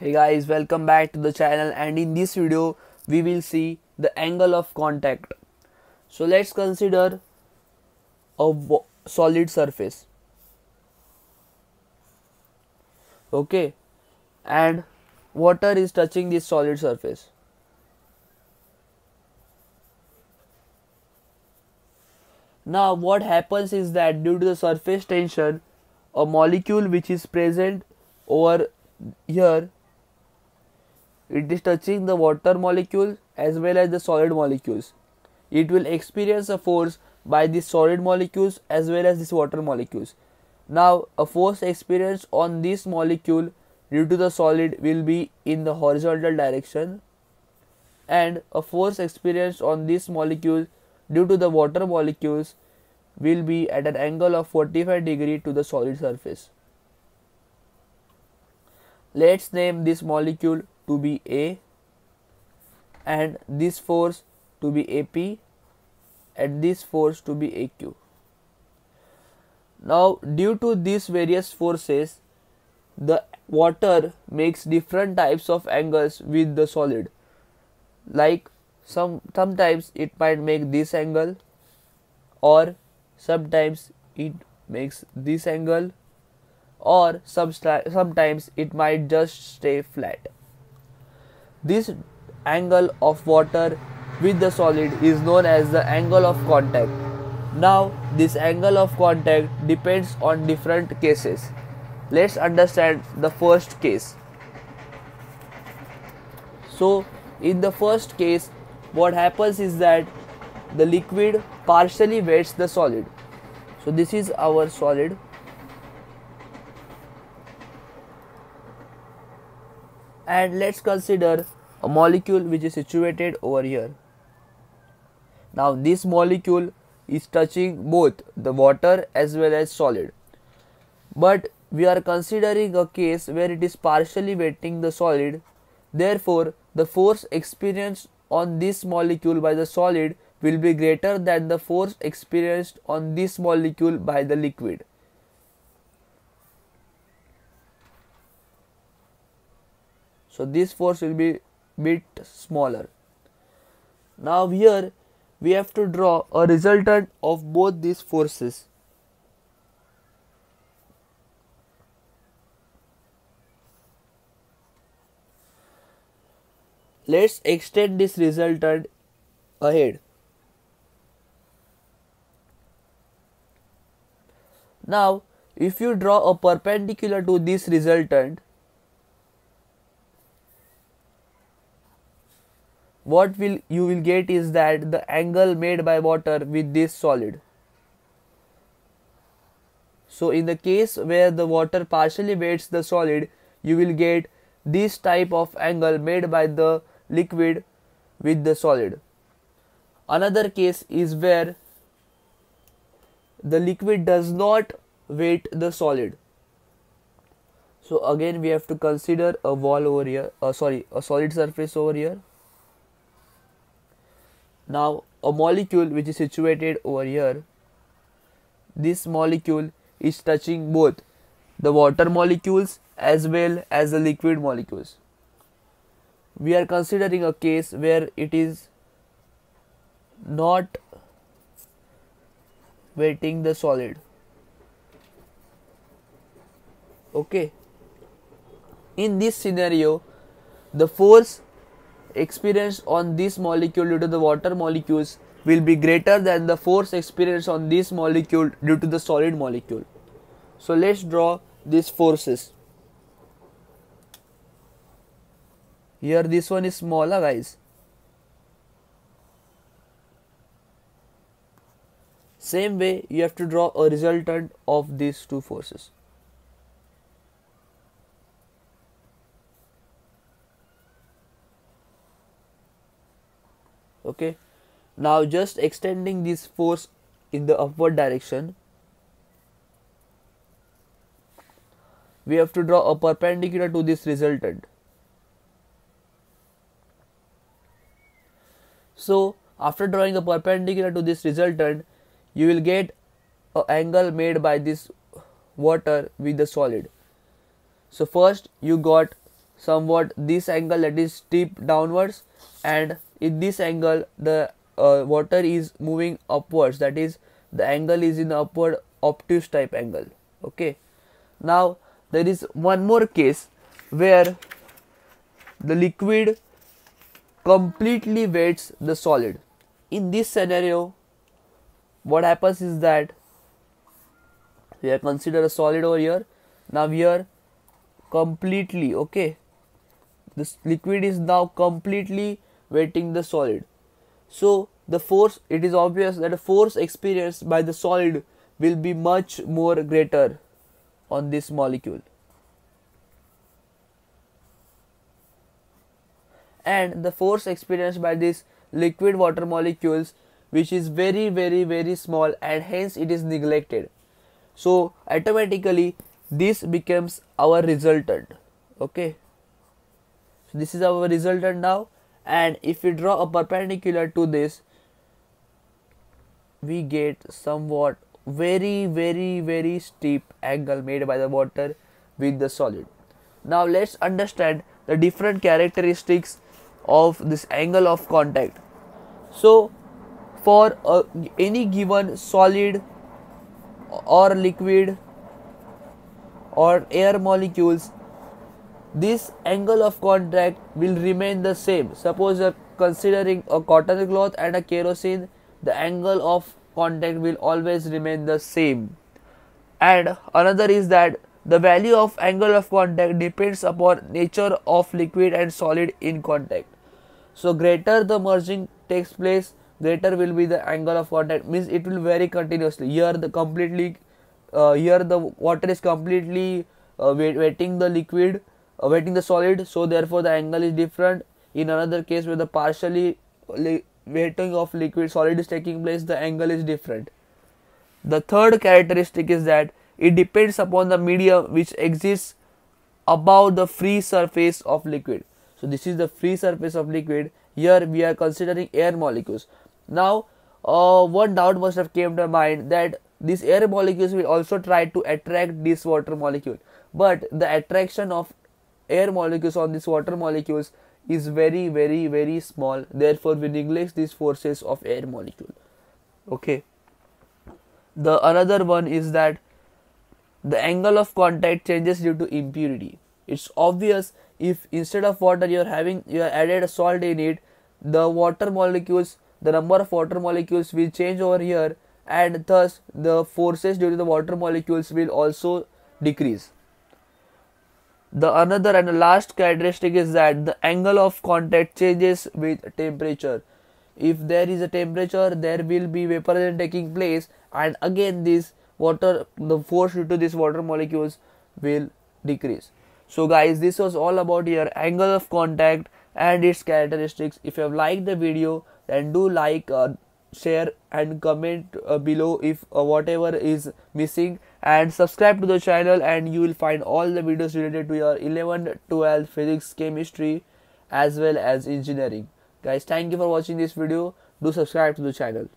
Hey guys, welcome back to the channel and in this video we will see the angle of contact. So let's consider a solid surface. Okay, and water is touching this solid surface. Now what happens is that due to the surface tension a molecule which is present over here it is touching the water molecule as well as the solid molecules it will experience a force by the solid molecules as well as these water molecules now a force experienced on this molecule due to the solid will be in the horizontal direction and a force experienced on this molecule due to the water molecules will be at an angle of 45 degree to the solid surface. Let's name this molecule to be A and this force to be AP and this force to be AQ. Now due to these various forces the water makes different types of angles with the solid like some sometimes it might make this angle or sometimes it makes this angle or sometimes it might just stay flat. This angle of water with the solid is known as the angle of contact. Now this angle of contact depends on different cases. Let's understand the first case. So in the first case what happens is that the liquid partially wets the solid so this is our solid and let's consider a molecule which is situated over here. Now this molecule is touching both the water as well as solid. But we are considering a case where it is partially wetting the solid. Therefore the force experienced on this molecule by the solid will be greater than the force experienced on this molecule by the liquid. So this force will be bit smaller. Now here we have to draw a resultant of both these forces. Let's extend this resultant ahead. Now, if you draw a perpendicular to this resultant, what will you will get is that the angle made by water with this solid. So in the case where the water partially wets the solid, you will get this type of angle made by the liquid with the solid. Another case is where the liquid does not weight the solid so again we have to consider a wall over here uh, sorry a solid surface over here now a molecule which is situated over here this molecule is touching both the water molecules as well as the liquid molecules. We are considering a case where it is not wetting the solid. Okay. In this scenario the force experienced on this molecule due to the water molecules will be greater than the force experienced on this molecule due to the solid molecule. So let's draw these forces. Here this one is smaller guys. Same way you have to draw a resultant of these two forces okay? Now just extending this force in the upward direction. We have to draw a perpendicular to this resultant. So after drawing a perpendicular to this resultant you will get a angle made by this water with the solid. So first you got somewhat this angle that is steep downwards and in this angle the uh, water is moving upwards. That is the angle is in upward obtuse type angle. Okay. Now there is one more case where the liquid completely wets the solid. In this scenario what happens is that we are consider a solid over here. Now here completely okay. This liquid is now completely weighting the solid. So the force it is obvious that the force experienced by the solid will be much more greater on this molecule. And the force experienced by these liquid water molecules which is very very very small and hence it is neglected. So automatically this becomes our resultant. Okay? So this is our resultant now and if we draw a perpendicular to this we get somewhat very very very steep angle made by the water with the solid. Now let's understand the different characteristics of this angle of contact. So for any given solid or liquid or air molecules this angle of contact will remain the same. Suppose you are considering a cotton cloth and a kerosene the angle of contact will always remain the same. And another is that the value of angle of contact depends upon nature of liquid and solid in contact so greater the merging takes place greater will be the angle of contact means it will vary continuously. Here the completely uh, here the water is completely uh, wetting the liquid wetting the solid so therefore the angle is different. In another case where the partially wetting of liquid solid is taking place the angle is different. The third characteristic is that it depends upon the medium which exists above the free surface of liquid. So this is the free surface of liquid. Here we are considering air molecules. Now uh, one doubt must have came to mind that these air molecules will also try to attract this water molecule. But the attraction of air molecules on these water molecules is very very very small. Therefore we neglect these forces of air molecule. Okay. The another one is that the angle of contact changes due to impurity. It's obvious if instead of water you are having you are added a salt in it the water molecules the number of water molecules will change over here and thus the forces due to the water molecules will also decrease. The another and last characteristic is that the angle of contact changes with temperature. If there is a temperature, there will be vaporization taking place, and again, this water, the force due to these water molecules will decrease. So, guys, this was all about your angle of contact and its characteristics. If you have liked the video, then do like uh, share and comment uh, below if uh, whatever is missing. And subscribe to the channel and you will find all the videos related to your 11 12 physics chemistry as well as engineering. Guys thank you for watching this video. Do subscribe to the channel